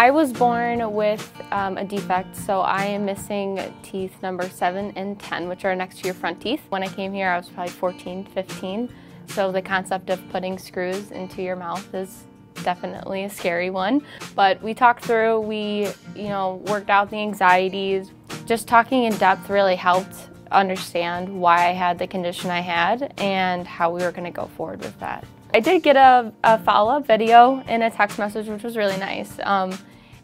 I was born with um, a defect, so I am missing teeth number 7 and 10, which are next to your front teeth. When I came here, I was probably 14, 15, so the concept of putting screws into your mouth is definitely a scary one. But we talked through, we, you know, worked out the anxieties. Just talking in depth really helped understand why I had the condition I had and how we were going to go forward with that. I did get a, a follow-up video in a text message, which was really nice. Um,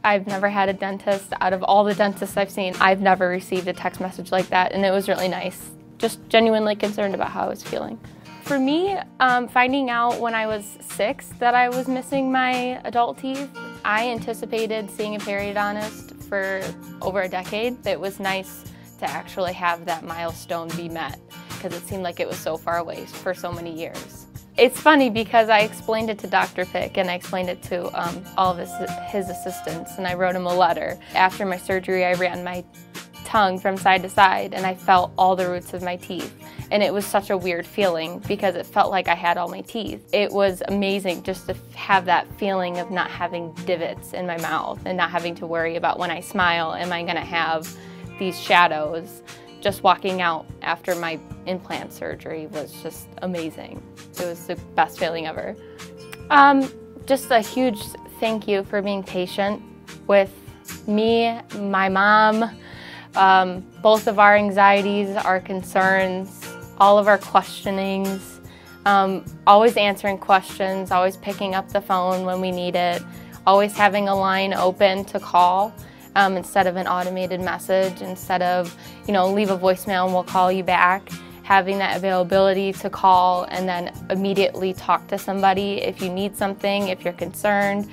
I've never had a dentist, out of all the dentists I've seen, I've never received a text message like that, and it was really nice. Just genuinely concerned about how I was feeling. For me, um, finding out when I was six that I was missing my adult teeth, I anticipated seeing a periodontist for over a decade. It was nice to actually have that milestone be met because it seemed like it was so far away for so many years. It's funny because I explained it to Dr. Pick and I explained it to um, all of his, his assistants and I wrote him a letter. After my surgery, I ran my tongue from side to side and I felt all the roots of my teeth. And it was such a weird feeling because it felt like I had all my teeth. It was amazing just to have that feeling of not having divots in my mouth and not having to worry about when I smile, am I gonna have these shadows? Just walking out after my implant surgery was just amazing. It was the best feeling ever. Um, just a huge thank you for being patient with me, my mom, um, both of our anxieties, our concerns, all of our questionings, um, always answering questions, always picking up the phone when we need it, always having a line open to call um, instead of an automated message, instead of, you know, leave a voicemail and we'll call you back. Having that availability to call and then immediately talk to somebody if you need something, if you're concerned.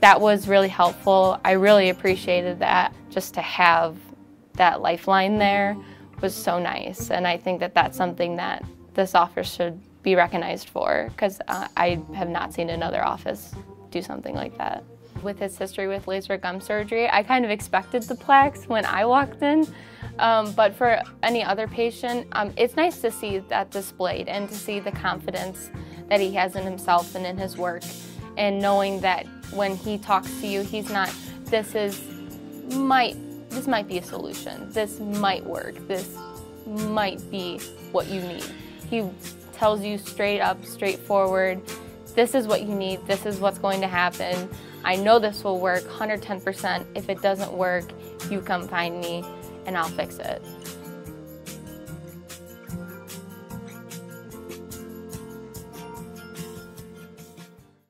That was really helpful. I really appreciated that. Just to have that lifeline there was so nice. And I think that that's something that this office should be recognized for because uh, I have not seen another office do something like that with his history with laser gum surgery, I kind of expected the plaques when I walked in. Um, but for any other patient, um, it's nice to see that displayed and to see the confidence that he has in himself and in his work and knowing that when he talks to you, he's not, this is, might, this might be a solution. This might work. This might be what you need. He tells you straight up, straightforward, this is what you need, this is what's going to happen. I know this will work 110%. If it doesn't work, you come find me and I'll fix it.